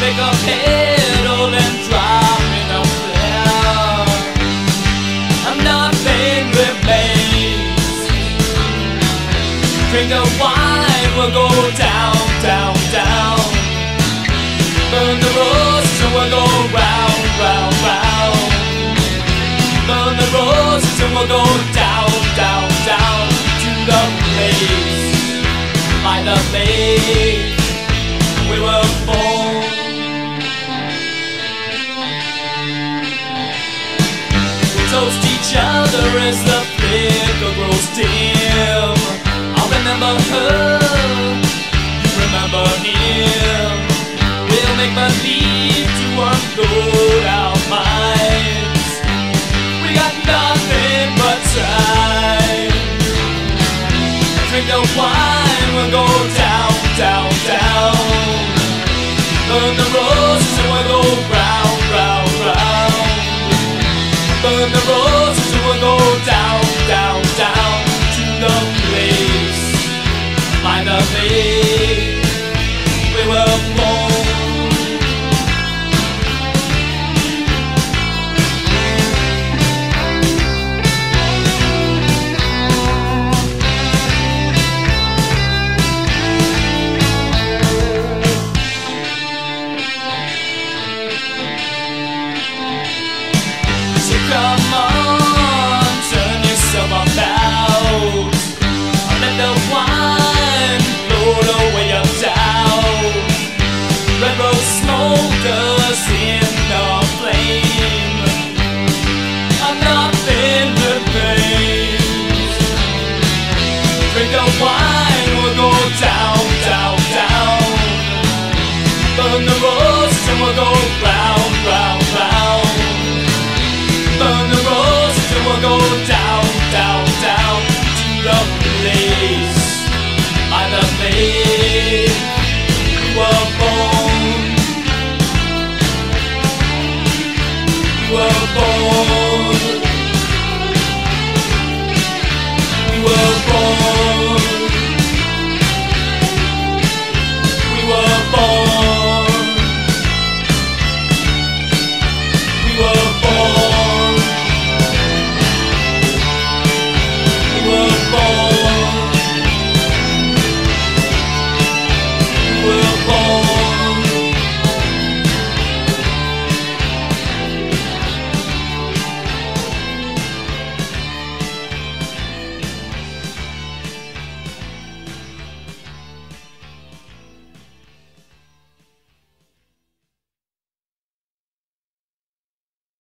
Pick up pedal and drop Drink a wine, we'll go down, down, down. Burn the rose we'll go round, round, round. Burn the rose we'll go down. as the flicker grows dim I'll remember her. You remember him. We'll make believe to unload our minds. We got nothing but time. Drink the wine, we'll go down, down, down. Burn the roses and we'll go round. on the road, someone go round, round, round.